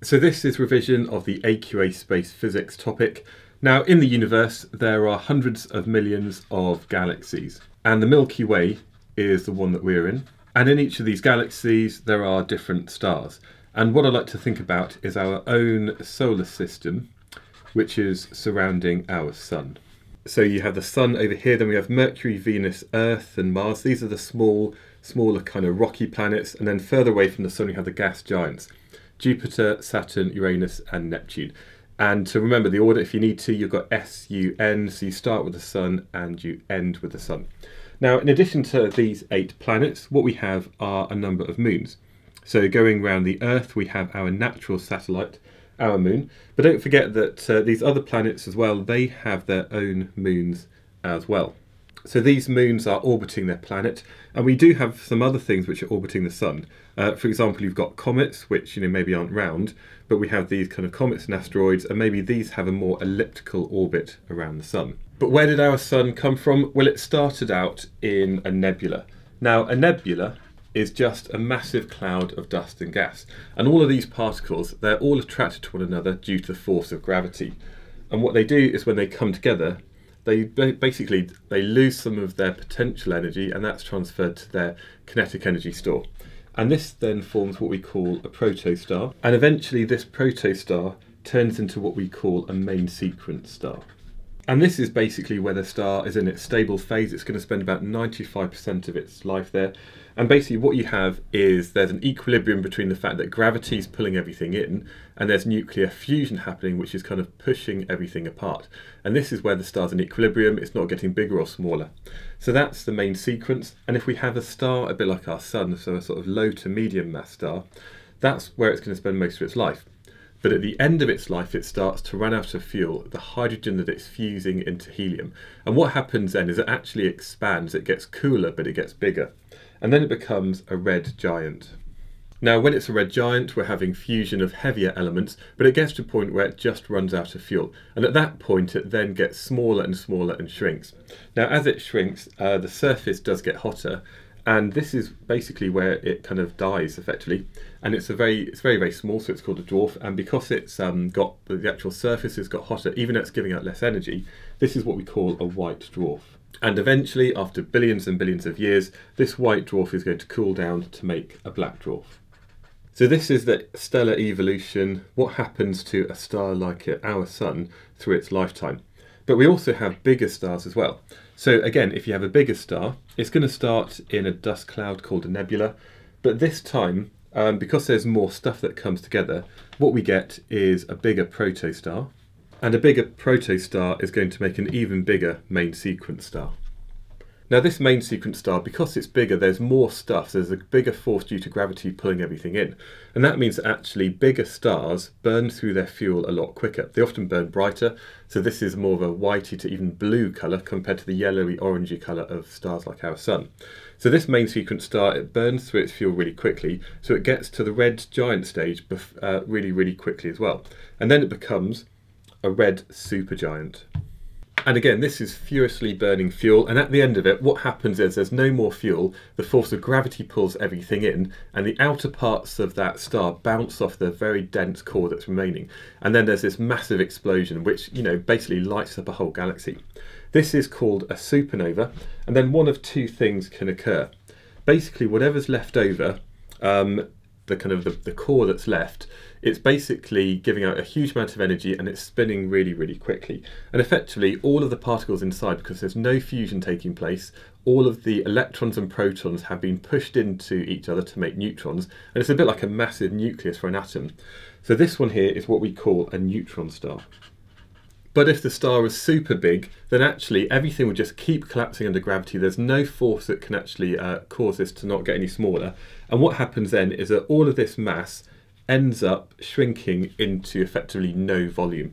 So this is revision of the AQA space physics topic. Now in the universe there are hundreds of millions of galaxies and the Milky Way is the one that we're in. And in each of these galaxies there are different stars. And what I like to think about is our own solar system which is surrounding our sun. So you have the sun over here, then we have Mercury, Venus, Earth and Mars. These are the small, smaller kind of rocky planets and then further away from the sun you have the gas giants. Jupiter, Saturn, Uranus, and Neptune. And to remember the order, if you need to, you've got S, U, N, so you start with the Sun and you end with the Sun. Now, in addition to these eight planets, what we have are a number of moons. So going around the Earth, we have our natural satellite, our moon. But don't forget that uh, these other planets as well, they have their own moons as well. So these moons are orbiting their planet, and we do have some other things which are orbiting the sun. Uh, for example, you've got comets, which you know maybe aren't round, but we have these kind of comets and asteroids, and maybe these have a more elliptical orbit around the sun. But where did our sun come from? Well, it started out in a nebula. Now, a nebula is just a massive cloud of dust and gas, and all of these particles, they're all attracted to one another due to the force of gravity. And what they do is when they come together, they basically they lose some of their potential energy and that's transferred to their kinetic energy store. And this then forms what we call a protostar. And eventually this protostar turns into what we call a main sequence star. And this is basically where the star is in its stable phase. It's going to spend about 95% of its life there. And basically, what you have is there's an equilibrium between the fact that gravity is pulling everything in, and there's nuclear fusion happening, which is kind of pushing everything apart. And this is where the star's in equilibrium, it's not getting bigger or smaller. So that's the main sequence. And if we have a star a bit like our sun, so a sort of low to medium mass star, that's where it's going to spend most of its life. But at the end of its life, it starts to run out of fuel, the hydrogen that it's fusing into helium. And what happens then is it actually expands, it gets cooler, but it gets bigger. And then it becomes a red giant. Now, when it's a red giant, we're having fusion of heavier elements, but it gets to a point where it just runs out of fuel. And at that point, it then gets smaller and smaller and shrinks. Now, as it shrinks, uh, the surface does get hotter, and this is basically where it kind of dies effectively. And it's a very it's very very small so it's called a dwarf. And because it's um, got the actual surface has got hotter even though it's giving out less energy this is what we call a white dwarf. And eventually after billions and billions of years this white dwarf is going to cool down to make a black dwarf. So this is the stellar evolution. What happens to a star like our sun through its lifetime? But we also have bigger stars as well so again, if you have a bigger star, it's going to start in a dust cloud called a nebula. But this time, um, because there's more stuff that comes together, what we get is a bigger protostar. And a bigger protostar is going to make an even bigger main sequence star. Now this main sequence star, because it's bigger, there's more stuff, so there's a bigger force due to gravity pulling everything in. And that means that actually bigger stars burn through their fuel a lot quicker. They often burn brighter, so this is more of a whitey to even blue colour compared to the yellowy orangey colour of stars like our sun. So this main sequence star, it burns through its fuel really quickly, so it gets to the red giant stage uh, really, really quickly as well. And then it becomes a red supergiant. And again, this is furiously burning fuel, and at the end of it, what happens is there's no more fuel, the force of gravity pulls everything in, and the outer parts of that star bounce off the very dense core that's remaining. And then there's this massive explosion, which, you know, basically lights up a whole galaxy. This is called a supernova, and then one of two things can occur. Basically, whatever's left over, um, the kind of the, the core that's left, it's basically giving out a huge amount of energy and it's spinning really, really quickly. And effectively, all of the particles inside, because there's no fusion taking place, all of the electrons and protons have been pushed into each other to make neutrons. And it's a bit like a massive nucleus for an atom. So this one here is what we call a neutron star. But if the star is super big, then actually everything would just keep collapsing under gravity. There's no force that can actually uh, cause this to not get any smaller. And what happens then is that all of this mass ends up shrinking into effectively no volume.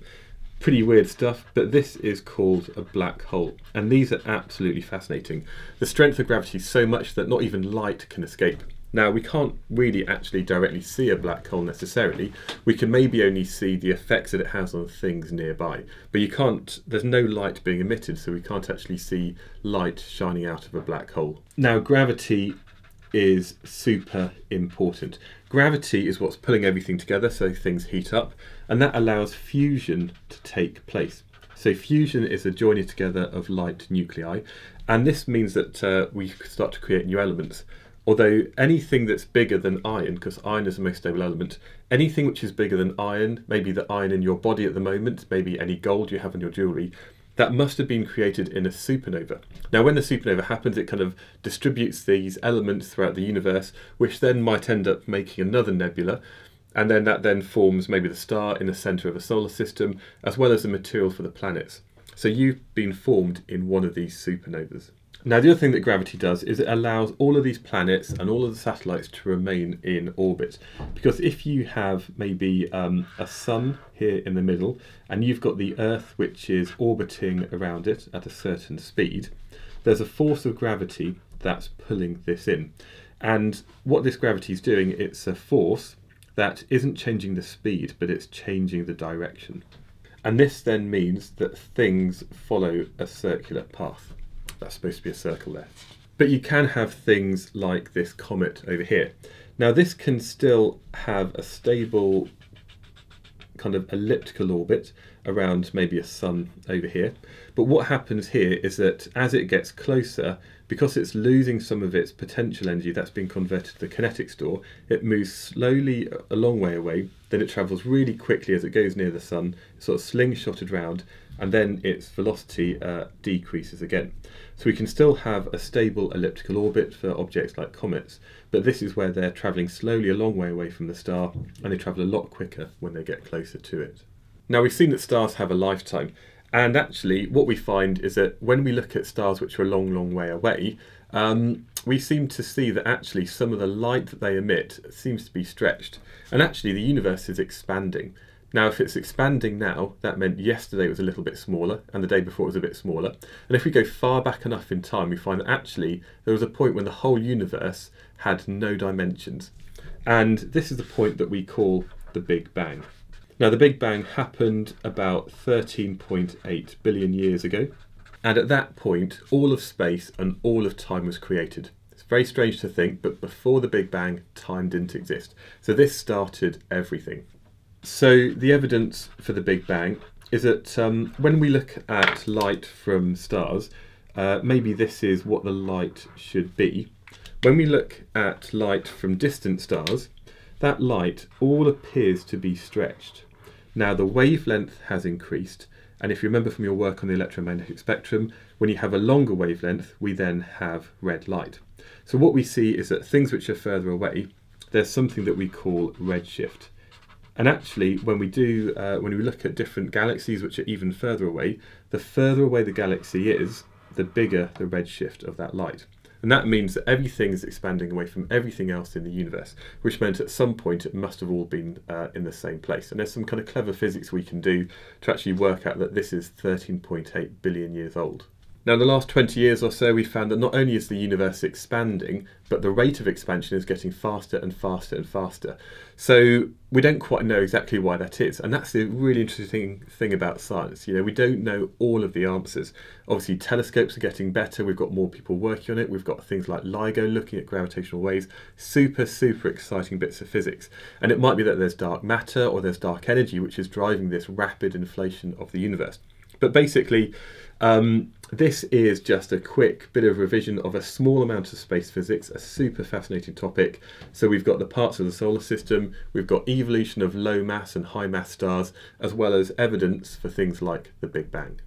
Pretty weird stuff, but this is called a black hole. And these are absolutely fascinating. The strength of gravity is so much that not even light can escape. Now, we can't really actually directly see a black hole necessarily. We can maybe only see the effects that it has on things nearby. But you can't, there's no light being emitted, so we can't actually see light shining out of a black hole. Now, gravity is super important. Gravity is what's pulling everything together so things heat up, and that allows fusion to take place. So fusion is a joining together of light nuclei, and this means that uh, we start to create new elements. Although anything that's bigger than iron, because iron is the most stable element, anything which is bigger than iron, maybe the iron in your body at the moment, maybe any gold you have in your jewellery, that must have been created in a supernova. Now, when the supernova happens, it kind of distributes these elements throughout the universe, which then might end up making another nebula, and then that then forms maybe the star in the centre of a solar system, as well as the material for the planets. So you've been formed in one of these supernovas. Now, the other thing that gravity does is it allows all of these planets and all of the satellites to remain in orbit. Because if you have maybe um, a sun here in the middle, and you've got the Earth which is orbiting around it at a certain speed, there's a force of gravity that's pulling this in. And what this gravity is doing, it's a force that isn't changing the speed, but it's changing the direction. And this then means that things follow a circular path. That's supposed to be a circle there. But you can have things like this comet over here. Now this can still have a stable kind of elliptical orbit around maybe a sun over here. But what happens here is that as it gets closer, because it's losing some of its potential energy that's been converted to the kinetic store, it moves slowly a long way away, then it travels really quickly as it goes near the sun, sort of slingshotted round, and then its velocity uh, decreases again. So we can still have a stable elliptical orbit for objects like comets, but this is where they're travelling slowly a long way away from the star, and they travel a lot quicker when they get closer to it. Now we've seen that stars have a lifetime, and actually what we find is that when we look at stars which are a long, long way away, um, we seem to see that actually some of the light that they emit seems to be stretched. And actually the universe is expanding. Now, if it's expanding now, that meant yesterday it was a little bit smaller and the day before it was a bit smaller. And if we go far back enough in time, we find that actually there was a point when the whole universe had no dimensions. And this is the point that we call the Big Bang. Now, the Big Bang happened about 13.8 billion years ago. And at that point, all of space and all of time was created. It's very strange to think, but before the Big Bang, time didn't exist. So this started everything. So the evidence for the Big Bang is that um, when we look at light from stars, uh, maybe this is what the light should be. When we look at light from distant stars, that light all appears to be stretched. Now the wavelength has increased, and if you remember from your work on the electromagnetic spectrum, when you have a longer wavelength, we then have red light. So what we see is that things which are further away, there's something that we call redshift. And actually, when we do, uh, when we look at different galaxies which are even further away, the further away the galaxy is, the bigger the redshift of that light. And that means that everything is expanding away from everything else in the universe, which meant at some point it must have all been uh, in the same place. And there's some kind of clever physics we can do to actually work out that this is 13.8 billion years old. Now, in the last 20 years or so, we've found that not only is the universe expanding, but the rate of expansion is getting faster and faster and faster. So we don't quite know exactly why that is. And that's the really interesting thing about science. You know, we don't know all of the answers. Obviously, telescopes are getting better. We've got more people working on it. We've got things like LIGO looking at gravitational waves. Super, super exciting bits of physics. And it might be that there's dark matter or there's dark energy, which is driving this rapid inflation of the universe. But basically, um, this is just a quick bit of revision of a small amount of space physics, a super fascinating topic. So we've got the parts of the solar system, we've got evolution of low mass and high mass stars, as well as evidence for things like the Big Bang.